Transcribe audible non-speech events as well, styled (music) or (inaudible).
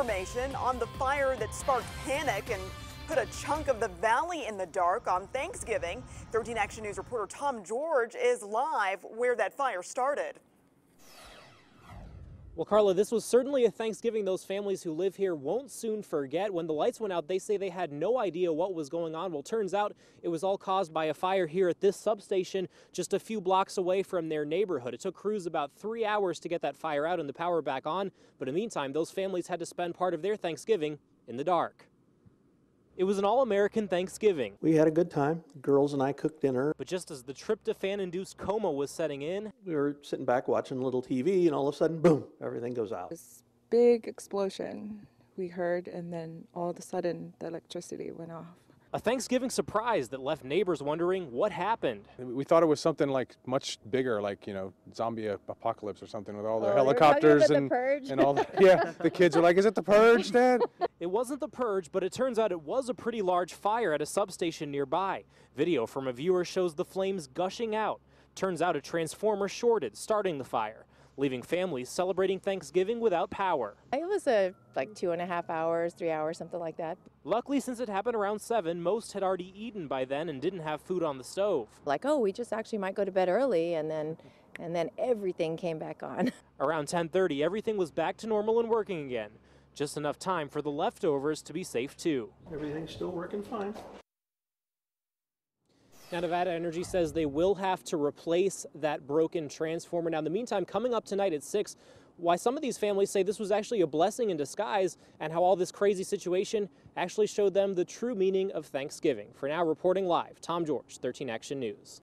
information on the fire that sparked panic and put a chunk of the valley in the dark on Thanksgiving. 13 Action News reporter Tom George is live where that fire started. Well, Carla, this was certainly a Thanksgiving those families who live here won't soon forget. When the lights went out, they say they had no idea what was going on. Well, turns out it was all caused by a fire here at this substation just a few blocks away from their neighborhood. It took crews about three hours to get that fire out and the power back on. But in the meantime, those families had to spend part of their Thanksgiving in the dark. It was an all American Thanksgiving. We had a good time. Girls and I cooked dinner. But just as the tryptophan induced coma was setting in, We were sitting back watching a little TV, and all of a sudden, boom, everything goes out. This big explosion we heard, and then all of a sudden the electricity went off. A Thanksgiving surprise that left neighbors wondering what happened. We thought it was something like much bigger, like you know, zombie apocalypse or something with all the Oh, they were talking helicopters about the and purge? and all. The, yeah, the kids are like, "Is it the purge, (laughs) Dad?" It wasn't the purge, but it turns out it was a pretty large fire at a substation nearby. Video from a viewer shows the flames gushing out. Turns out a transformer shorted, starting the fire, leaving families celebrating Thanksgiving without power. It was a like two and a half hours, three hours, something like that. Luckily, since it happened around 7, most had already eaten by then and didn't have food on the stove. Like, oh, we just actually might go to bed early, and then, and then everything came back on. (laughs) Around 10:30, everything was back to normal and working again. Just enough time for the leftovers to be safe too. Everything's still working fine. Now, Nevada Energy says they will have to replace that broken transformer. Now, in the meantime, coming up tonight at 6, why some of these families say this was actually a blessing in disguise and how all this crazy situation actually showed them the true meaning of Thanksgiving. For now, reporting live, Tom George, 13 Action News.